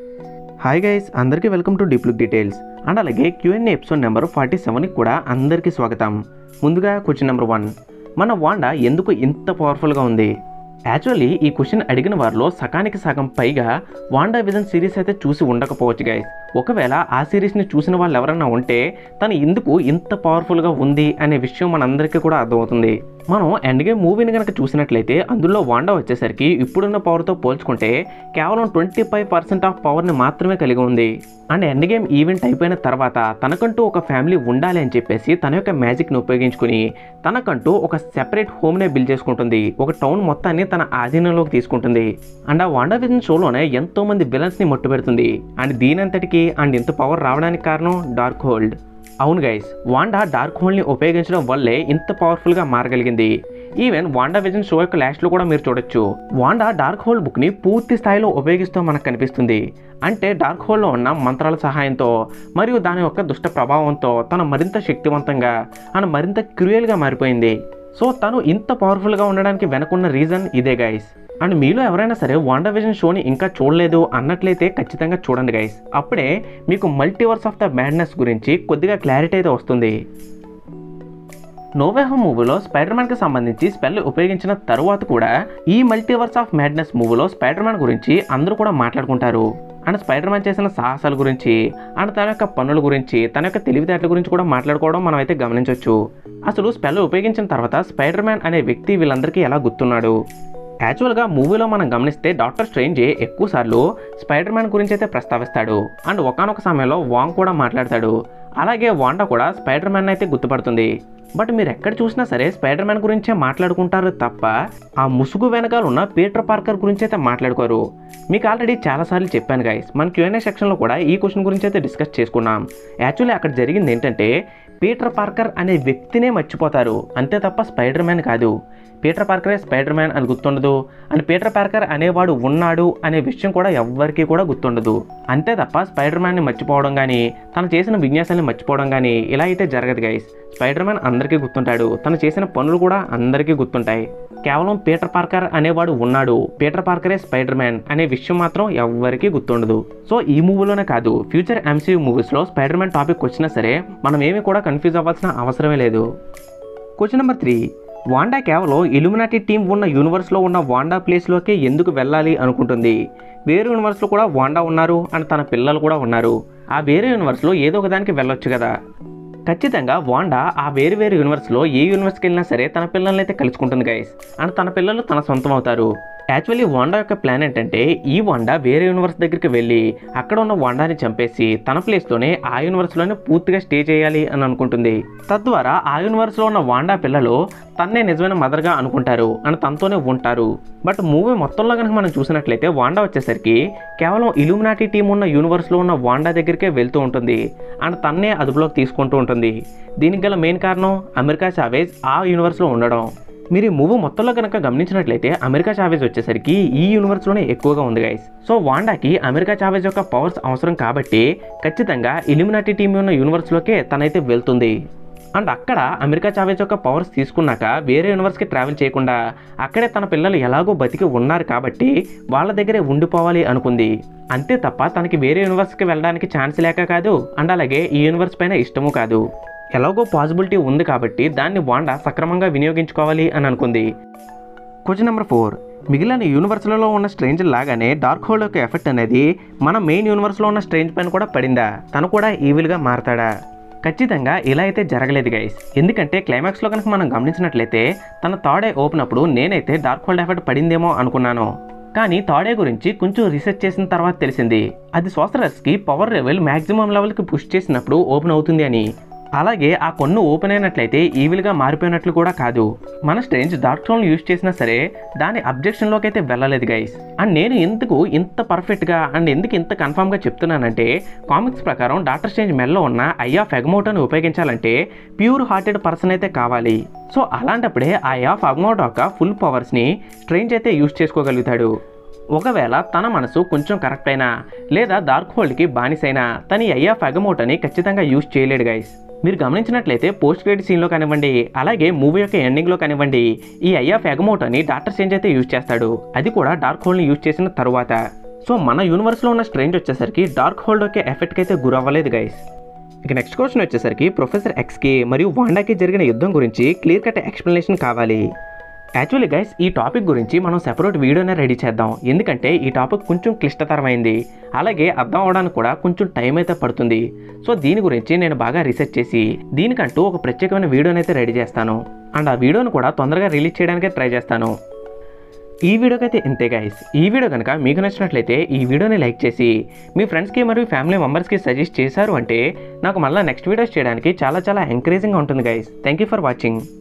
Hi guys అందరికీ welcome to deep look details and అలాగే Q&A episode number forty సెవెన్కి కూడా అందరికీ స్వాగతం. ముందుగా క్వశ్చన్ నెంబర్ వన్ మన వాండా ఎందుకు ఇంత పవర్ఫుల్గా ఉంది? యాక్చువల్లీ ఈ క్వశ్చన్ అడిగిన వారిలో సగానికి సగం పైగా వాండా విజన్ సిరీస్ అయితే చూసి ఉండకపోవచ్చు గైస్ ఒకవేళ ఆ సిరీస్ని చూసిన వాళ్ళు ఎవరైనా ఉంటే తను ఎందుకు ఇంత పవర్ఫుల్గా ఉంది అనే విషయం మనందరికీ కూడా అర్థమవుతుంది. మనం ఎండ్ గేమ్ మూవీని కనుక చూసినట్లయితే అందులో వాండా వచ్చేసరికి ఇప్పుడున్న పవర్తో పోల్చుకుంటే కేవలం ట్వంటీ ఫైవ్ పర్సెంట్ ఆఫ్ పవర్ని మాత్రమే కలిగి ఉంది. అండ్ ఎండ్ గేమ్ ఈవెంట్ అయిపోయిన తర్వాత తనకంటూ ఒక ఫ్యామిలీ ఉండాలి అని చెప్పేసి తన యొక్క మ్యాజిక్ని ఉపయోగించుకుని తనకంటూ ఒక సెపరేట్ హోమ్నే బిల్డ్ చేసుకుంటుంది. ఒక టౌన్ మొత్తాన్ని తన ఆధీనంలోకి తీసుకుంటుంది. అండ్ ఆ వాండా విజన్ షోలోనే ఎంతోమంది విలన్స్ని మట్టుపెడుతుంది అండ్ దీనంతటికి అండ్ ఇంత పవర్ రావడానికి కారణం డార్క్ హోల్డ్ అవును గైస్ వాండా డార్క్ హోల్ని ఉపయోగించడం వల్లే ఇంత పవర్ఫుల్గా మారగలిగింది. ఈవెన్ వాండా విజన్ షో యొక్క లాస్ట్లో కూడా మీరు చూడొచ్చు. వాండా డార్క్ హోల్ బుక్ని పూర్తి స్థాయిలో ఉపయోగిస్తూ మనకు కనిపిస్తుంది. అంటే డార్క్ హోల్లో ఉన్న మంత్రాల సహాయంతో మరియు దాని యొక్క దుష్ట ప్రభావంతో తను మరింత శక్తివంతంగా అండ్ మరింత క్రూయల్గా మారిపోయింది. సో తను ఇంత పవర్ఫుల్గా ఉండడానికి వెనకున్న రీజన్ ఇదే గైస్ అండ్ మీలో ఎవరైనా సరే వాండర్ విజన్ షోని ఇంకా చూడలేదు అన్నట్లయితే ఖచ్చితంగా చూడండి గైస్ అప్పుడే మీకు మల్టీవర్స్ ఆఫ్ ద మ్యాడ్నెస్ గురించి కొద్దిగా క్లారిటీ అయితే వస్తుంది. నోవేహో మూవీలో స్పైడర్ మ్యాన్కి సంబంధించి స్పెల్ ఉపయోగించిన తరువాత కూడా ఈ మల్టీవర్స్ ఆఫ్ మ్యాడ్నెస్ మూవీలో స్పైడర్ మ్యాన్ గురించి అందరూ కూడా మాట్లాడుకుంటారు. అండ్ స్పైడర్ మ్యాన్ చేసిన సాహసాల గురించి అండ్ తన యొక్క పనుల గురించి తన యొక్క తెలివితేటల గురించి కూడా మాట్లాడుకోవడం మనం అయితే గమనించవచ్చు అసలు స్పెల్ ఉపయోగించిన తర్వాత స్పైడర్ మ్యాన్ అనే వ్యక్తి వీళ్ళందరికీ ఎలా గుర్తున్నాడు? యాక్చువల్గా మూవీలో మనం గమనిస్తే డాక్టర్ స్ట్రేంజ్ ఎక్కువ సార్లు స్పైడర్ మ్యాన్ గురించి అయితే ప్రస్తావిస్తాడు. అండ్ ఒకనొక సమయంలో వాంగ్ కూడా మాట్లాడతాడు. అలాగే వాండా కూడా స్పైడర్ మ్యాన్ అయితే గుర్తుపడుతుంది. బట్ మీరు ఎక్కడ చూసినా సరే స్పైడర్ మ్యాన్ గురించే మాట్లాడుకుంటారు తప్ప ఆ ముసుగు వెనకాల ఉన్న పీటర్ పార్కర్ గురించి అయితే మాట్లాడుకోరు. మీకు ఆల్రెడీ చాలాసార్లు చెప్పాను గైస్ మన క్యూఎన్ఏ సెక్షన్లో కూడా ఈ క్వశ్చన్ గురించి అయితే డిస్కస్ చేసుకున్నాం. యాక్చువల్లీ అక్కడ జరిగింది ఏంటంటే పీటర్ పార్కర్ అనే వ్యక్తినే మర్చిపోతారు. అంతే తప్ప స్పైడర్ మ్యాన్ కాదు. పీటర్ పార్కరే స్పైడర్ మ్యాన్ అని గుర్తుండదు. అండ్ పీటర్ పార్కర్ అనేవాడు ఉన్నాడు అనే విషయం కూడా ఎవ్వరికీ కూడా గుర్తుండదు. అంతే తప్ప స్పైడర్ మ్యాన్ని మర్చిపోవడం కానీ తను చేసిన విన్యాసాన్ని మర్చిపోవడం కానీ ఇలా అయితే జరగదు గైస్. స్పైడర్ మ్యాన్ అందరికీ గుర్తుంటాడు. తను చేసిన పనులు కూడా అందరికీ గుర్తుంటాయి. కేవలం పీటర్ పార్కర్ అనేవాడు ఉన్నాడు. పీటర్ పార్కరే స్పైడర్ మ్యాన్ అనే విషయం మాత్రం ఎవ్వరికీ గుర్తుండదు. సో ఈ మూవీలోనే కాదు ఫ్యూచర్ ఎంసీయూ మూవీస్లో స్పైడర్ మ్యాన్ టాపిక్ వచ్చినా సరే మనం ఏమీ కూడా కన్ఫ్యూజ్ అవ్వాల్సిన అవసరమే లేదు. Question number three. వాండా కేవలం ఇలుమినాటి టీం ఉన్న యూనివర్స్లో ఉన్న వాండా ప్లేస్లోకే ఎందుకు వెళ్ళాలి అనుకుంటుంది? వేరే యూనివర్స్లో కూడా వాండా ఉన్నారు అండ్ తన పిల్లలు కూడా ఉన్నారు. ఆ వేరే యూనివర్స్లో ఏదో ఒక దానికి వెళ్ళొచ్చు కదా. ఖచ్చితంగా వాండా ఆ వేరు వేరు యూనివర్స్లో ఏ యూనివర్స్కి వెళ్ళినా సరే తన పిల్లల్ని అయితే కలుసుకుంటుంది గైస్ అండ్ తన పిల్లలు తన సొంతం అవుతారు. యాక్చువల్లీ వండా యొక్క ప్లాన్ ఏంటంటే ఈ వండా వేరే యూనివర్స్ దగ్గరికి వెళ్ళి అక్కడ ఉన్న వండాని చంపేసి తన ప్లేస్లోనే ఆ యూనివర్స్లోనే పూర్తిగా స్టే చేయాలి అని అనుకుంటుంది. తద్వారా ఆ యూనివర్స్లో ఉన్న వాండా పిల్లలు తన్నే నిజమైన మదర్గా అనుకుంటారు అండ్ తనతోనే ఉంటారు. బట్ మూవీ మొత్తంలో కనుక మనం చూసినట్లయితే వాండా వచ్చేసరికి కేవలం ఇలుమినాటి టీం ఉన్న యూనివర్స్లో ఉన్న వాండా దగ్గరికే వెళ్తూ ఉంటుంది. అండ్ తన్నే అదుపులోకి తీసుకుంటూ ఉంటుంది. దీనికి గల మెయిన్ కారణం అమెరికా చావేజ్ ఆ యూనివర్స్లో ఉండడం. మీరు ఈ మూవీ మొత్తంలో కనుక గమనించినట్లయితే అమెరికా చావేజ్ వచ్చేసరికి ఈ యూనివర్స్లోనే ఎక్కువగా ఉంది గైస్ సో వాండాకి అమెరికా చావేజ్ యొక్క పవర్స్ అవసరం కాబట్టి ఖచ్చితంగా ఇలిమినాటి టీం ఉన్న యూనివర్స్లోకే తనైతే వెళ్తుంది. అండ్ అక్కడ అమెరికా చావేజ్ యొక్క పవర్స్ తీసుకున్నాక వేరే యూనివర్స్కి ట్రావెల్ చేయకుండా అక్కడే తన పిల్లలు ఎలాగో బతికి ఉన్నారు కాబట్టి వాళ్ళ దగ్గరే ఉండిపోవాలి అనుకుంది. అంతే తప్ప తనకి వేరే యూనివర్స్కి వెళ్ళడానికి ఛాన్స్ లేక కాదు అండ్ అలాగే ఈ యూనివర్స్ పైన ఇష్టము కాదు. ఎలాగో పాసిబిలిటీ ఉంది కాబట్టి దాన్ని వాండా సక్రమంగా వినియోగించుకోవాలి అని అనుకుంది. Question number four. మిగిలిన యూనివర్స్లలో ఉన్న స్ట్రేంజ్ లాగానే డార్క్ హోల్ యొక్క ఎఫెక్ట్ అనేది మన మెయిన్ యూనివర్స్లో ఉన్న స్ట్రేంజ్ పైన కూడా పడిందా? తను కూడా ఈవిల్గా మారతాడా? ఖచ్చితంగా ఇలా అయితే జరగలేదు గైస్ ఎందుకంటే క్లైమాక్స్లో కనుక మనం గమనించినట్లయితే తన తాడే ఓపెన్ అప్పుడు నేనైతే డార్క్ హోల్డ్ ఎఫెక్ట్ పడిందేమో అనుకున్నాను. కానీ తాడే గురించి కొంచెం రీసెర్చ్ చేసిన తర్వాత తెలిసింది. అది సోసరస్కి పవర్ లెవెల్ మ్యాక్సిమం లెవెల్కి పుష్ చేసినప్పుడు ఓపెన్ అవుతుంది అని. అలాగే ఆ కొన్ను ఓపెన్ అయినట్లయితే ఈవిల్గా మారిపోయినట్లు కూడా కాదు. మన స్ట్రేంజ్ డార్క్ స్టోన్ యూజ్ చేసినా సరే దాని అబ్జెక్షన్లోకి అయితే వెళ్ళలేదు గైస్. అండ్ నేను ఎందుకు ఇంత పర్ఫెక్ట్గా అండ్ ఎందుకు ఇంత కన్ఫామ్గా చెప్తున్నానంటే కామిక్స్ ప్రకారం డాక్టర్ స్ట్రేంజ్ మెల్లో ఉన్న ఐ ఫెగమోటోని ఉపయోగించాలంటే ప్యూర్ హార్టెడ్ పర్సన్ అయితే కావాలి. సో అలాంటప్పుడే ఆ ఆఫ్ అగ్మోట్ యొక్క ఫుల్ పవర్స్ని స్ట్రేంజ్ అయితే యూజ్ చేసుకోగలుగుతాడు. ఒకవేళ తన మనసు కొంచెం కరెక్ట్ అయినా లేదా డార్క్ హోల్డ్కి బానిసైనా తన అయ్యా ఐఆఫ్ ఖచ్చితంగా యూజ్ చేయలేడు గైస్. మీరు గమనించినట్లయితే పోస్ట్ క్రెడిట్ సీన్లో కానివ్వండి అలాగే మూవీ యొక్క ఎండింగ్లో కానివ్వండి ఈ ఐఆఫ్ అని డాక్టర్ స్ట్రేంజ్ అయితే యూజ్ చేస్తాడు. అది కూడా డార్క్ హోల్ని యూజ్ చేసిన తర్వాత. సో మన యూనివర్స్లో ఉన్న స్ట్రేంజ్ వచ్చేసరికి డార్క్ హోల్డ్ యొక్క ఎఫెక్ట్కి అయితే గురవ్వలేదు గైస్ ఇక నెక్స్ట్ క్వశ్చన్ వచ్చేసరికి ప్రొఫెసర్ ఎక్స్కి మరియు వాండాకి జరిగిన యుద్ధం గురించి క్లియర్ కట్ ఎక్స్ప్లెనేషన్ కావాలి. యాక్చువల్లీ గైస్ ఈ టాపిక్ గురించి మనం సెపరేట్ వీడియోనే రెడీ చేద్దాం. ఎందుకంటే ఈ టాపిక్ కొంచెం క్లిష్టతరమైంది. అలాగే అర్థం అవడానికి కూడా కొంచెం టైం అయితే పడుతుంది. సో దీని గురించి నేను బాగా రీసెర్చ్ చేసి దీనికంటూ ఒక ప్రత్యేకమైన వీడియోని అయితే రెడీ చేస్తాను. అండ్ ఆ వీడియోను కూడా తొందరగా రిలీజ్ చేయడానికి ట్రై చేస్తాను. ఈ వీడియోకి అయితే ఇంతే గైస్ ఈ వీడియో కనుక మీకు నచ్చినట్లయితే ఈ వీడియోని లైక్ చేసి మీ ఫ్రెండ్స్కి మరియు ఫ్యామిలీ మెంబర్స్కి సజెస్ట్ చేశారు అంటే నాకు మళ్ళీ నెక్స్ట్ వీడియోస్ చేయడానికి చాలా చాలా ఎంకరేజింగ్గా ఉంటుంది guys thank you for watching